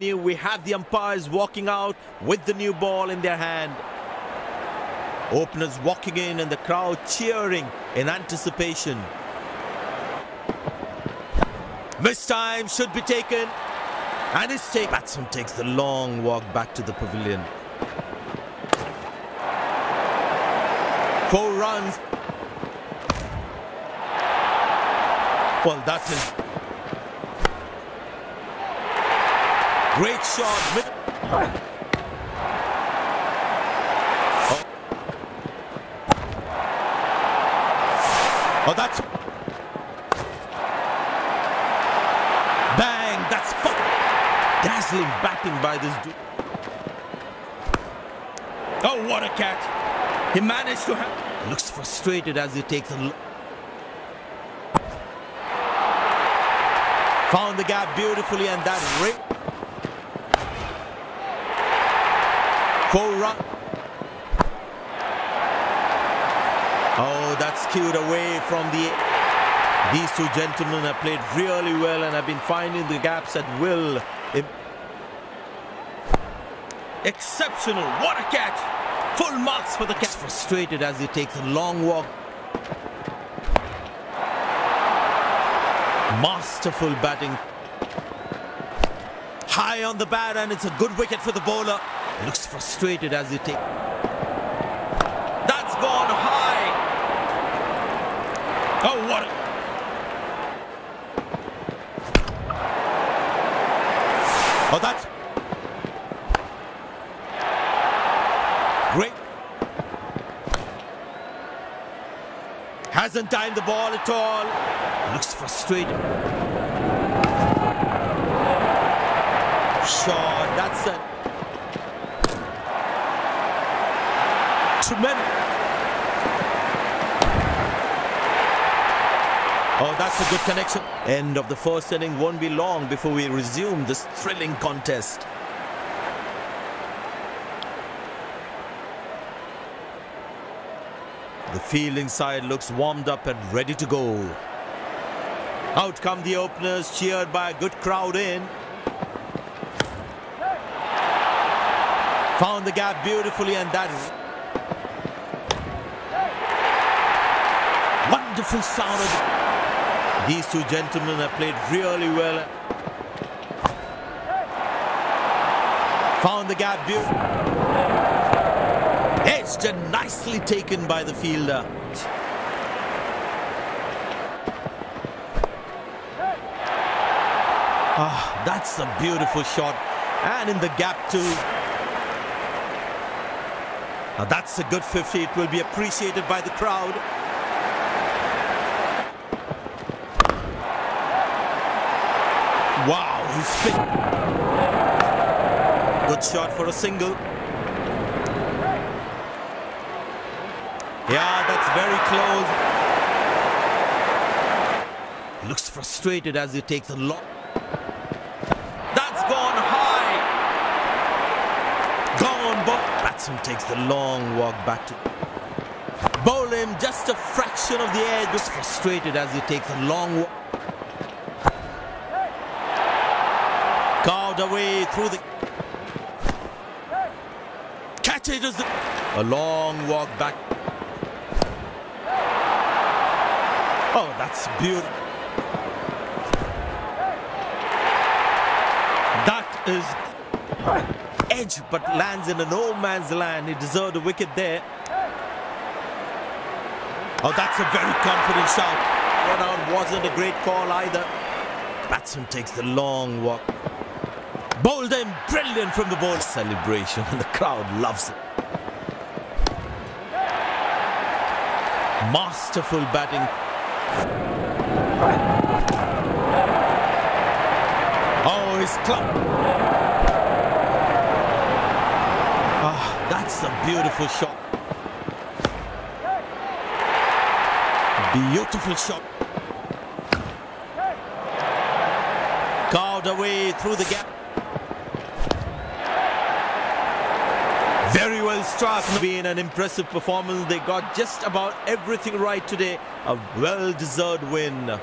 We have the umpires walking out with the new ball in their hand. Openers walking in and the crowd cheering in anticipation. Miss time should be taken. And it's taken. Batsman takes the long walk back to the pavilion. Four runs. Well, that is great shot. Oh. oh, that's bang. That's dazzling batting by this dude. Oh, what a catch! He managed to have. Looks frustrated as he takes a. L- Found the gap beautifully and that Four run. Oh, that's skewed away from the. These two gentlemen have played really well and have been finding the gaps at will. Exceptional. What a catch. Full marks for the catch. Frustrated as he takes a long walk. Masterful batting. High on the bat and it's a good wicket for the bowler. Looks frustrated as he takes. That's gone high. Oh, what a... Oh, that's... Great. Hasn't timed the ball at all. Looks frustrated. Shot. That's Oh, that's a good connection. End of the first inning won't be long before we resume this thrilling contest. The fielding side looks warmed up and ready to go. Out come the openers, cheered by a good crowd in. Found the gap beautifully and that wonderful sound these two gentlemen have played really well. Found the gap. Edged and nicely taken by the fielder. Ah, that's a beautiful shot. And in the gap too. Now that's a good 50. It will be appreciated by the crowd. Wow, he's spin. Good shot for a single. Yeah, that's very close. Looks frustrated as he takes a lot. That's gone high. Gone, but batsman takes the long walk back to just a fraction of the edge. Looks frustrated as he takes a long walk. Carved away through the catch it is a long walk back. Oh, that's beautiful. That is edge, but lands in a no man's land. He deserved a wicket there. Oh, that's a very confident shot. One wasn't a great call either. Batsman takes the long walk. Bowled and brilliant from the ball. Celebration, and the crowd loves it. Masterful batting. Oh, his club. Ah, that's a beautiful shot. Beautiful shot. Carved away through the gap. Very well struck. Been an impressive performance. They got just about everything right today. A well-deserved win.